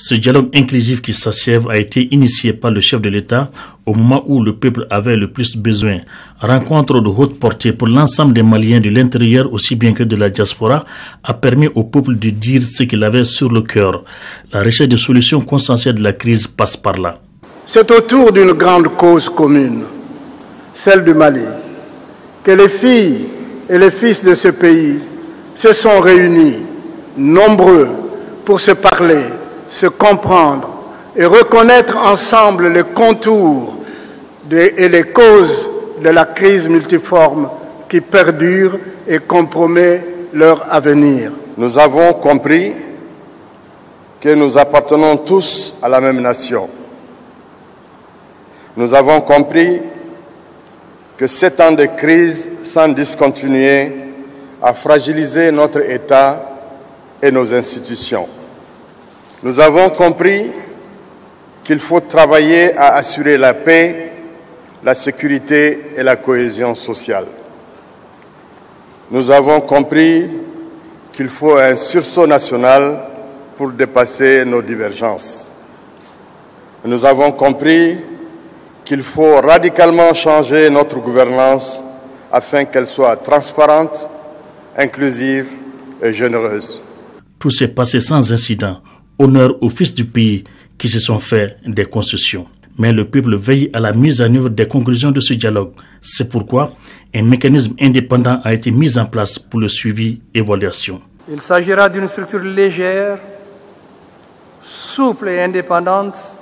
Ce dialogue inclusif qui s'achève a été initié par le chef de l'État au moment où le peuple avait le plus besoin. Rencontre de haute portée pour l'ensemble des Maliens de l'intérieur aussi bien que de la diaspora a permis au peuple de dire ce qu'il avait sur le cœur. La recherche de solutions consensuelles de la crise passe par là. C'est autour d'une grande cause commune, celle du Mali, que les filles et les fils de ce pays se sont réunis, nombreux, pour se parler se comprendre et reconnaître ensemble les contours et les causes de la crise multiforme qui perdure et compromet leur avenir. Nous avons compris que nous appartenons tous à la même nation. Nous avons compris que sept ans de crise sans discontinuer a fragilisé notre État et nos institutions. Nous avons compris qu'il faut travailler à assurer la paix, la sécurité et la cohésion sociale. Nous avons compris qu'il faut un sursaut national pour dépasser nos divergences. Nous avons compris qu'il faut radicalement changer notre gouvernance afin qu'elle soit transparente, inclusive et généreuse. Tout s'est passé sans incident honneur aux fils du pays qui se sont fait des concessions. Mais le peuple veille à la mise en œuvre des conclusions de ce dialogue. C'est pourquoi un mécanisme indépendant a été mis en place pour le suivi et évaluation. Il s'agira d'une structure légère, souple et indépendante,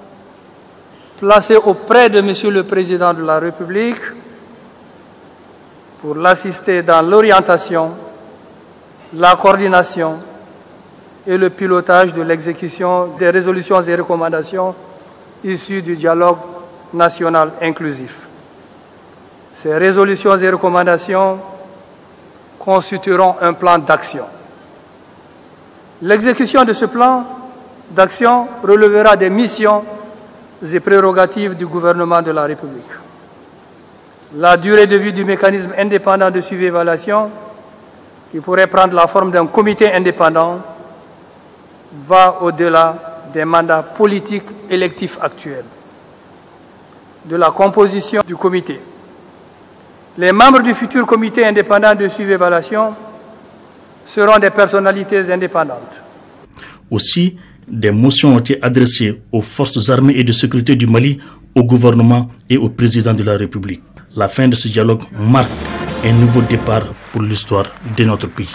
placée auprès de Monsieur le Président de la République pour l'assister dans l'orientation, la coordination, et le pilotage de l'exécution des résolutions et recommandations issues du dialogue national inclusif. Ces résolutions et recommandations constitueront un plan d'action. L'exécution de ce plan d'action relevera des missions et prérogatives du gouvernement de la République. La durée de vie du mécanisme indépendant de suivi et évaluation, qui pourrait prendre la forme d'un comité indépendant, va au-delà des mandats politiques électifs actuels, de la composition du comité. Les membres du futur comité indépendant de suivi évaluation seront des personnalités indépendantes. Aussi, des motions ont été adressées aux forces armées et de sécurité du Mali, au gouvernement et au président de la République. La fin de ce dialogue marque un nouveau départ pour l'histoire de notre pays.